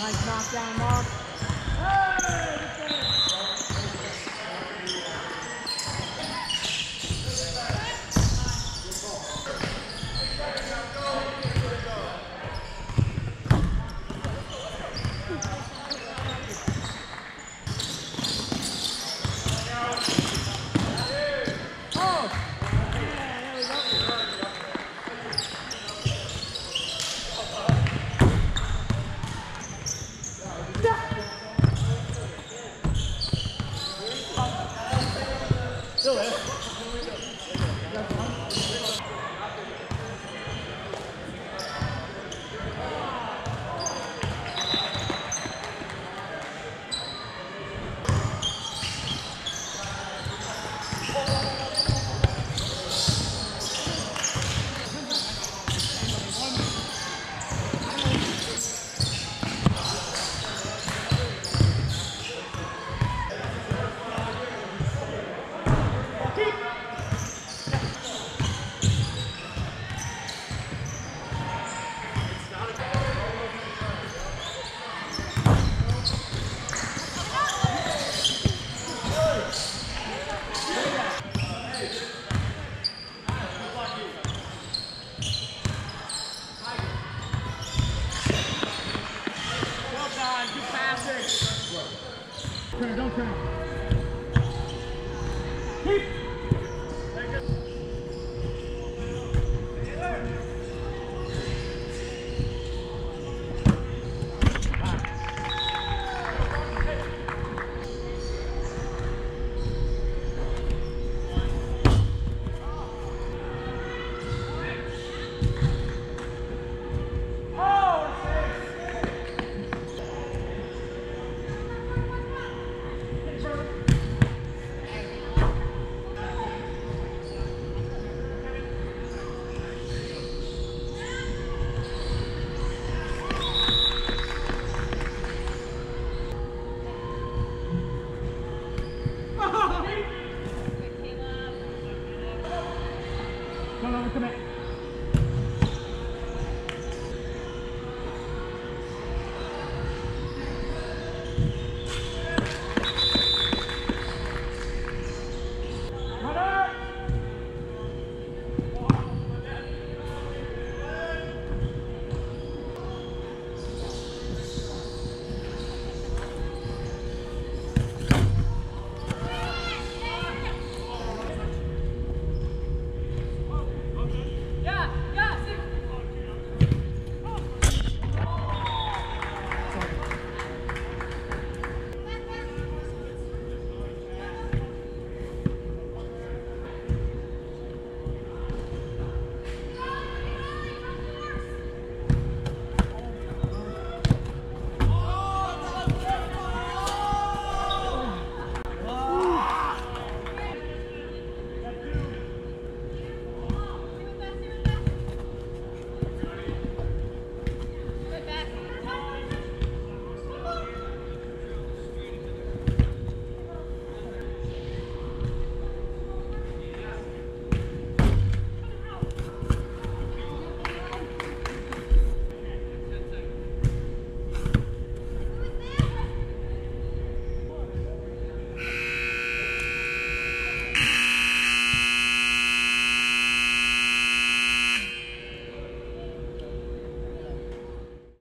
Nice knockdown, Mark. Well Keep. の6目。